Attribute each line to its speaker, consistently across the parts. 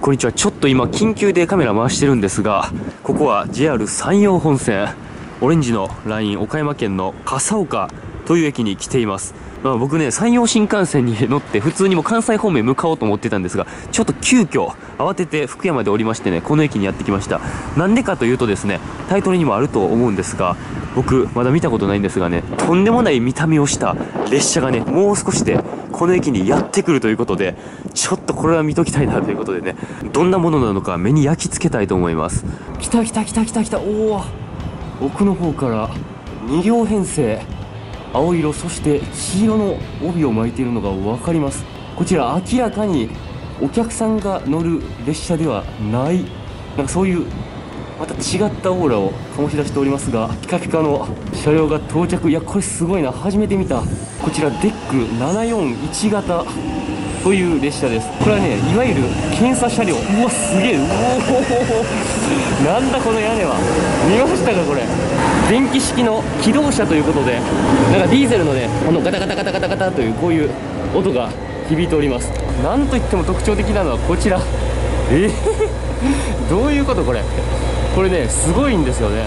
Speaker 1: こんにちは。ちょっと今、緊急でカメラ回してるんですが、ここは JR 山陽本線、オレンジのライン、岡山県の笠岡という駅に来ています。まあ、僕ね、山陽新幹線に乗って普通にも関西方面向かおうと思ってたんですが、ちょっと急遽慌てて福山で降りましてね、この駅にやってきました。なんでかというとですね、タイトルにもあると思うんですが、僕、まだ見たことないんですがね、とんでもない見た目をした列車がね、もう少しでこの駅にやってくるということで、ちょっとこれは見ときたいなということでね、どんなものなのか目に焼き付けたいと思います。来た来た来た来た来た、おお奥の方から2両編成。青色そして黄色の帯を巻いているのが分かりますこちら明らかにお客さんが乗る列車ではないなんかそういうまた違ったオーラを醸し出しておりますがピカピカの車両が到着。いやこれすごいな。初めて見た。こちら DEC741型という列車です。これはねいわゆる検査車両。うわすげえ。うおなんだこの屋根は。見ましたかこれ。電気式の気動車ということでなんかディーゼルのねこのガタガタガタガタガタというこういう音が響いております。なんといっても特徴的なのはこちら。えー、どういうことこれ。これねすごいんですよね。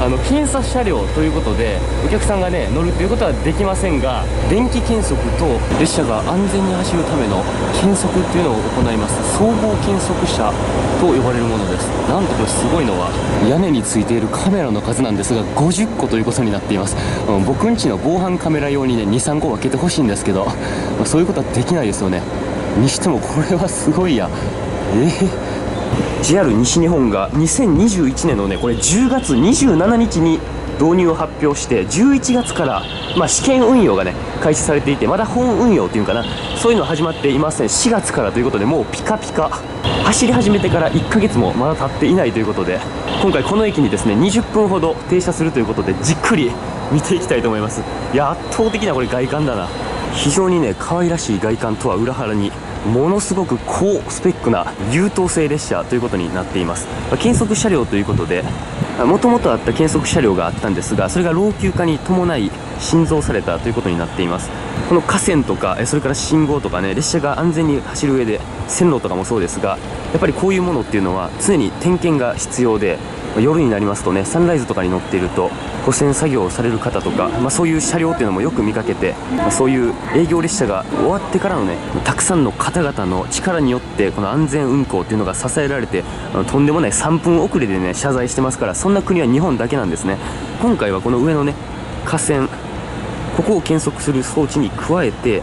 Speaker 1: あの検査車両ということでお客さんがね乗るということはできませんが電気検測と列車が安全に走るための検測っていうのを行います。総合検測車と呼ばれるものです。なんとこれすごいのは屋根についているカメラの数なんですが50個ということになっています、うん、僕んちの防犯カメラ用にね23個分けてほしいんですけど、まあ、そういうことはできないですよね。にしてもこれはすごいや。えー？JR 西日本が2021年のねこれ10月27日に導入を発表して11月から、まあ、試験運用がね開始されていてまだ本運用っていうかなそういうの始まっていません。4月からということでもうピカピカ。走り始めてから1ヶ月もまだ経っていないということで今回この駅にですね20分ほど停車するということでじっくり見ていきたいと思います。いや圧倒的なこれ外観だな。非常にね可愛らしい外観とは裏腹にものすごく高スペックな優等生列車ということになっています、まあ、検測車両ということでもともとあった検測車両があったんですがそれが老朽化に伴い新造されたということになっています。この河川とかそれから信号とかね列車が安全に走る上で線路とかもそうですがやっぱりこういうものっていうのは常に点検が必要で夜になりますとねサンライズとかに乗っていると保線作業をされる方とか、まあ、そういう車両っていうのもよく見かけて、まあ、そういう営業列車が終わってからのねたくさんの方々の力によってこの安全運行っていうのが支えられてとんでもない3分遅れでね謝罪してますからそんな国は日本だけなんですね。今回はこの上のね河川。ここを検測する装置に加えて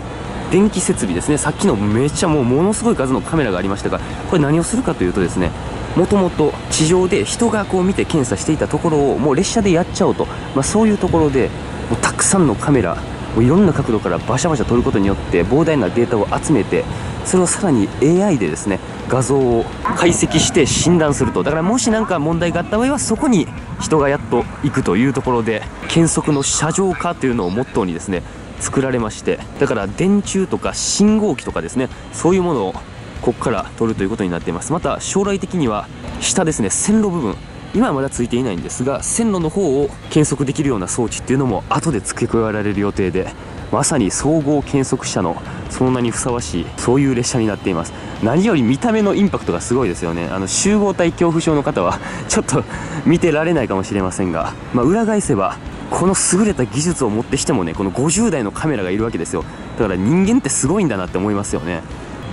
Speaker 1: 電気設備ですね。さっきのめっちゃもうものすごい数のカメラがありましたがこれ何をするかというとですねもともと地上で人がこう見て検査していたところをもう列車でやっちゃおうと、まあ、そういうところでもうたくさんのカメラもういろんな角度からバシャバシャ撮ることによって膨大なデータを集めてそれをさらに AI でですね画像を解析して診断するとだからもし何か問題があった場合はそこに人がやっと行くというところで検測の車上化というのをモットーにですね作られましてだから電柱とか信号機とかですねそういうものをここから取るということになっています。また将来的には下ですね線路部分今はまだついていないんですが線路の方を計測できるような装置っていうのも後で付け加えられる予定でまさに総合計測車のその名にふさわしいそういう列車になっています。何より見た目のインパクトがすごいですよね。あの集合体恐怖症の方はちょっと見てられないかもしれませんが、まあ、裏返せばこの優れた技術をもってしてもねこの50台のカメラがいるわけですよ。だから人間ってすごいんだなって思いますよね。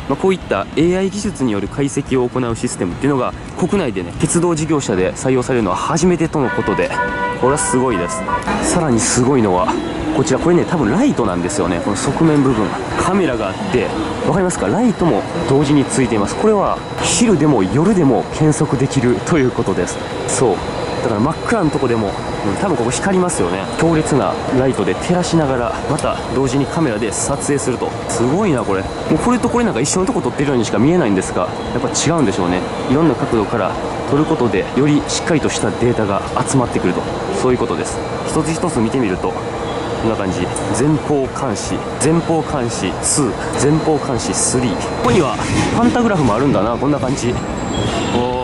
Speaker 1: まあ、こういった AI 技術による解析を行うシステムっていうのが国内でね鉄道事業者で採用されるのは初めてとのことでこれはすごいです。さらにすごいのはこちらこれね多分ライトなんですよね。この側面部分カメラがあって分かりますか？ライトも同時についています。これは昼でも夜でも検測できるということです。そう。だから真っ暗なとこでも、うん、多分ここ光りますよね。強烈なライトで照らしながらまた同時にカメラで撮影すると。すごいなこれ。もうこれとこれなんか一緒のとこ撮ってるようにしか見えないんですがやっぱ違うんでしょうね。いろんな角度から撮ることでよりしっかりとしたデータが集まってくると。そういうことです。一つ一つ見てみるとこんな感じ。前方監視前方監視2前方監視3ここにはパンタグラフもあるんだな。こんな感じ。お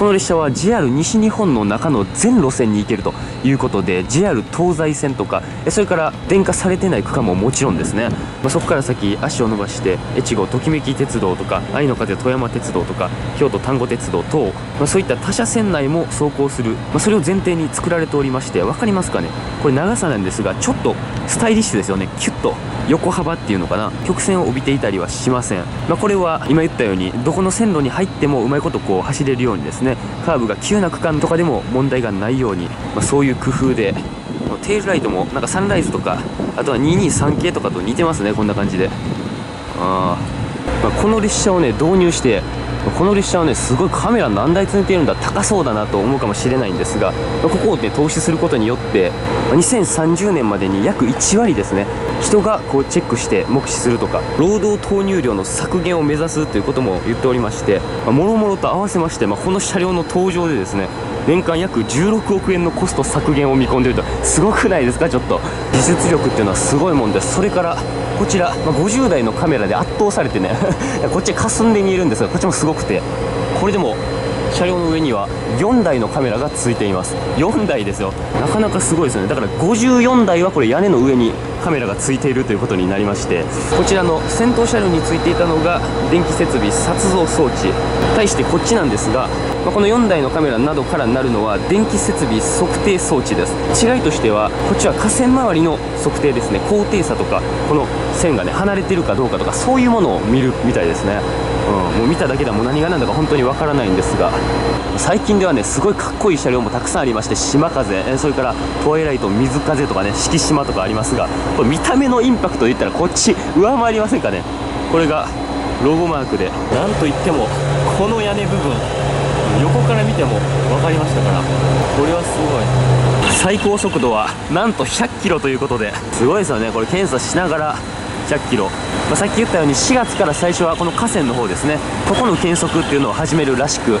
Speaker 1: この列車は JR 西日本の中の全路線に行けるということで JR 東西線とかそれから電化されてない区間ももちろんですね、まあ、そこから先足を伸ばして越後ときめき鉄道とか愛の風富山鉄道とか京都丹後鉄道等、まあ、そういった他社線内も走行する、まあ、それを前提に作られておりまして分かりますかね？これ長さなんですがちょっとスタイリッシュですよね。キュッと横幅っていうのかな？曲線を帯びていたりはしません、ま、これは今言ったようにどこの線路に入ってもうまいことこう走れるようにですねカーブが急な区間とかでも問題がないように、まあ、そういう工夫でテールライトもなんかサンライズとかあとは223系とかと似てますねこんな感じで。あ、まあ、この列車をね導入してこの列車はねすごいカメラ何台積んでいるんだ高そうだなと思うかもしれないんですがここをね投資することによって2030年までに約1割ですね人がこうチェックして目視するとか労働投入量の削減を目指すということも言っておりましてもろもろと合わせまして、まあ、この車両の登場でですね年間約16億円のコスト削減を見込んでいると。すごくないですかちょっと。技術力っていうのはすごいもんですそれからこちら、まあ、50台のカメラで圧倒されてね こっち霞んで見えるんですがこっちもすごくてこれでも車両の上には4台のカメラがついています。4台ですよ。なかなかすごいですよね。だから54台はこれ屋根の上にカメラがついているということになりましてこちらの先頭車両についていたのが電気設備撮像装置。対してこっちなんですが、まあ、この4台のカメラなどからなるのは電気設備測定装置です。違いとしてはこっちは河川周りの測定ですね。高低差とかこの線がね離れてるかどうかとかそういうものを見るみたいですね。うん、もう見ただけでも何が何だか本当にわからないんですが。最近ではねすごいかっこいい車両もたくさんありまして島風、それからトワイライト水風とかね四季島とかありますがこれ見た目のインパクトで言ったらこっち上回りませんかね。これがロゴマークでなんといってもこの屋根部分。横から見ても分かりましたからこれはすごい。最高速度はなんと100キロということですごいですよね。これ検査しながら100キロ、まあ、さっき言ったように4月から最初はこの架線の方ですね。ここの検測っていうのを始めるらしく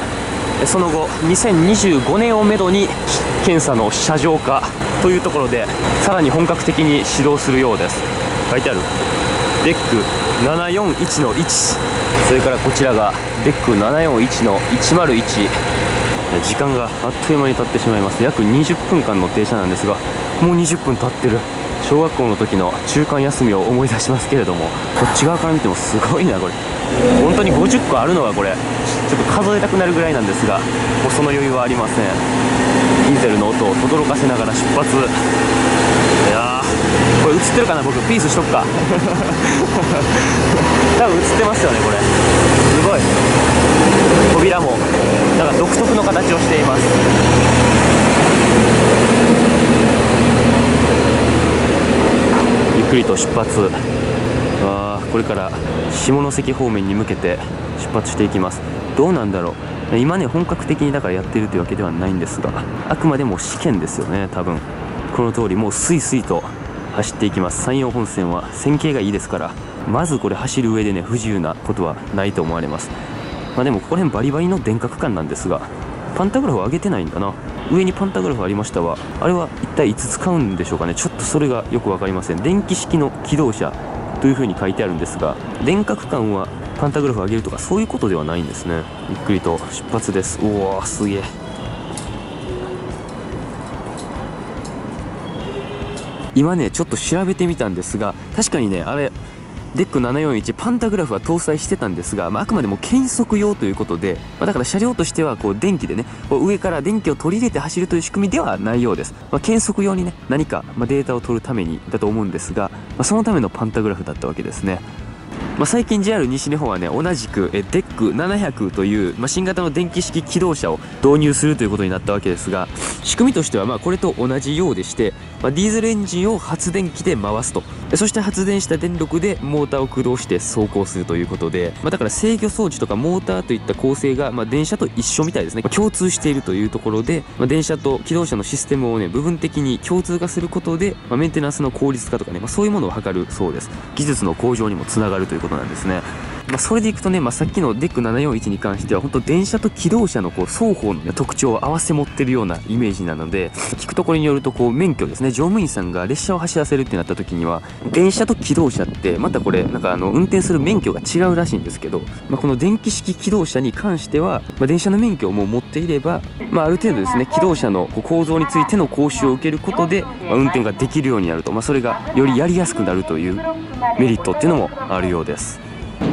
Speaker 1: その後2025年をめどに検査の車上化というところでさらに本格的に始動するようです。書いてある。 DEC。741の1それからこちらが DEC741の101。時間があっという間に経ってしまいます。約20分間の停車なんですがもう20分経ってる。小学校の時の中間休みを思い出しますけれどもこっち側から見てもすごいなこれ。本当に50個あるのがこれ。ちょっと数えたくなるぐらいなんですがもうその余裕はありません。ディーゼルの音を轟かせながら出発。いやーこれ映ってるかな？僕ピースしとくか。多分映ってますよねこれ。すごい。扉も。なんか独特の形をしています。ゆっくりと出発。あこれから下関方面に向けて出発していきます。どうなんだろう？今ね本格的にだからやってるというわけではないんですがあくまでも試験ですよね多分。この通りもうスイスイと走っていきます。山陽本線は線形がいいですからまずこれ走る上でね不自由なことはないと思われます。まあでもここら辺バリバリの電化区間なんですがパンタグラフを上げてないんだな。上にパンタグラフありましたわ。あれは一体いつ使うんでしょうかね。ちょっとそれがよく分かりません。電気式の機動車というふうに書いてあるんですが電化区間はパンタグラフ上げるとかそういうことではないんですね。ゆっくりと。出発です。おおすげえ。今ねちょっと調べてみたんですが確かにねあれ DEC741パンタグラフは搭載してたんですが、まあ、あくまでも検測用ということで、まあ、だから車両としてはこう電気でね上から電気を取り入れて走るという仕組みではないようです、まあ、検測用にね何かまデータを取るためにだと思うんですが、まあ、そのためのパンタグラフだったわけですね。まあ、最近 JR 西日本はね同じくえ DEC700という、まあ、新型の電気式気動車を導入するということになったわけですが仕組みとしてはまこれと同じようでして、まあ、ディーゼルエンジンを発電機で回すと。そして発電した電力でモーターを駆動して走行するということで、ま、だから制御装置とかモーターといった構成がま電車と一緒みたいですね、ま、共通しているというところで、ま、電車と気動車のシステムをね部分的に共通化することで、ま、メンテナンスの効率化とかね、ま、そういうものを図るそうです。技術の向上にもつながるということなんですね。まあ、それでいくとね、まあ、さっきの DEC741に関しては本当電車と気動車のこう双方の、特徴を合わせ持ってるようなイメージなので聞くところによるとこう免許ですね乗務員さんが列車を走らせるってなった時には電車と機動車ってまたこれなんかあの運転する免許が違うらしいんですけど、まあ、この電気式機動車に関しては、まあ、電車の免許をもう持っていれば、まあ、ある程度ですね機動車のこう構造についての講習を受けることで、まあ、運転ができるようになると、まあ、それがよりやりやすくなるというメリットっていうのもあるようです。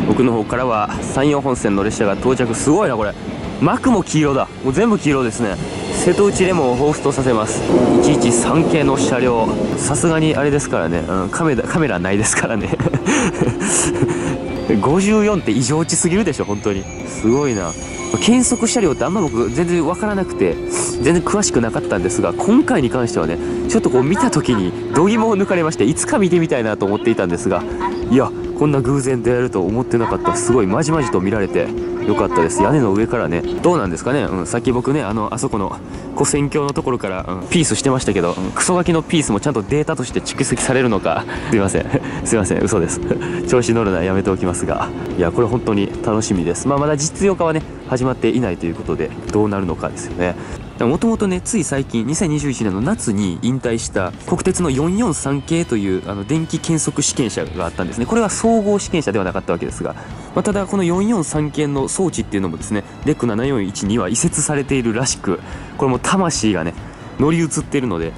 Speaker 1: 僕の方からは山陽本線の列車が到着。すごいなこれ。幕も黄色だ。もう全部黄色ですね。瀬戸内レモンを彷彿とさせます。113系の車両。さすがにあれですからね、うん、カメラカメラないですからね。54って異常値すぎるでしょ本当に。すごいな。検測車両ってあんま僕全然分からなくて全然詳しくなかったんですが今回に関してはねちょっとこう見た時に度肝を抜かれましていつか見てみたいなと思っていたんですがいやこんな偶然出会えると思ってなかったすごいまじまじと見られてよかったです。屋根の上からね。どうなんですかね、うん、さっき僕ねあのあそこの古戦橋のところから、うん、ピースしてましたけど、うん、クソガキのピースもちゃんとデータとして蓄積されるのか。すいません。すいません。嘘です。調子乗るのはやめておきますが。いやこれ本当に楽しみです。まあまだ実用化はね始まっていないということでどうなるのかですよね。もともとねつい最近2021年の夏に引退した国鉄の443系というあの電気検測試験車があったんですね。これは総合試験車ではなかったわけですが、まあ、ただこの443系の装置っていうのもですねレック741には移設されているらしくこれも魂がね乗り移っているので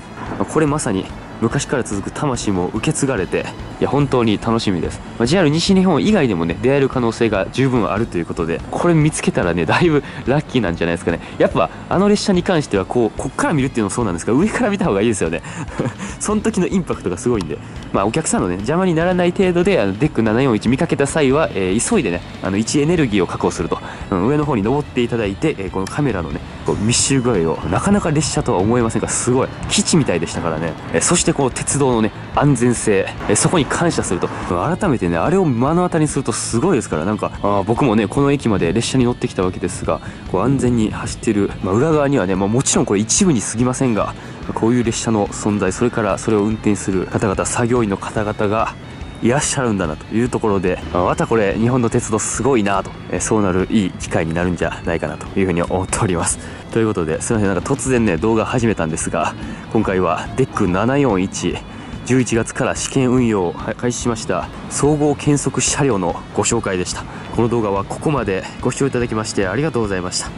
Speaker 1: これまさに昔から続く魂も受け継がれていや本当に楽しみです、まあ、JR 西日本以外でもね出会える可能性が十分あるということでこれ見つけたらねだいぶラッキーなんじゃないですかね。やっぱあの列車に関してはこうこっから見るっていうのもそうなんですが上から見た方がいいですよね。その時のインパクトがすごいんで。まあお客さんのね邪魔にならない程度であの DEC741見かけた際は、えー、急いでねあの位置エネルギーを確保すると、うん、上の方に登っていただいて、えー、このカメラのねこう密集具合をなかなか列車とは思えませんがすごい。基地みたいでしたからね、えー、そしてこの鉄道のね安全性、えそこに感謝すると。改めてねあれを目の当たりにするとすごいですから。なんかあ僕もねこの駅まで列車に乗ってきたわけですがこう安全に走ってる、まあ、裏側にはね、まあ、もちろんこれ一部に過ぎませんがこういう列車の存在それからそれを運転する方々作業員の方々がいらっしゃるんだなというところでまたこれ日本の鉄道すごいなとそうなるいい機会になるんじゃないかなというふうに思っております。ということですいませんなんか突然ね動画始めたんですが今回は DEC741 11月から試験運用を開始しました総合検測車両のご紹介でした。この動画はここまで。ご視聴いただきましてありがとうございました。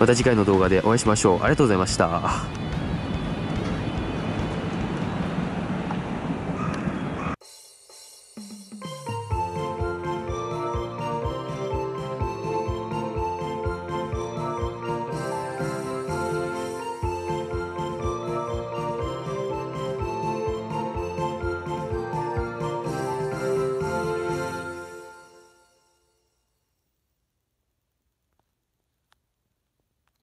Speaker 1: また次回の動画でお会いしましょう。ありがとうございました。